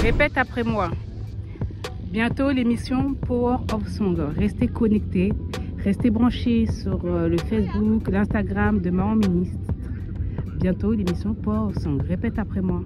Répète après moi. Bientôt l'émission Power of Song. Restez connectés, restez branchés sur euh, le Facebook, l'Instagram de Maman Ministre. Bientôt l'émission Song. Répète après moi.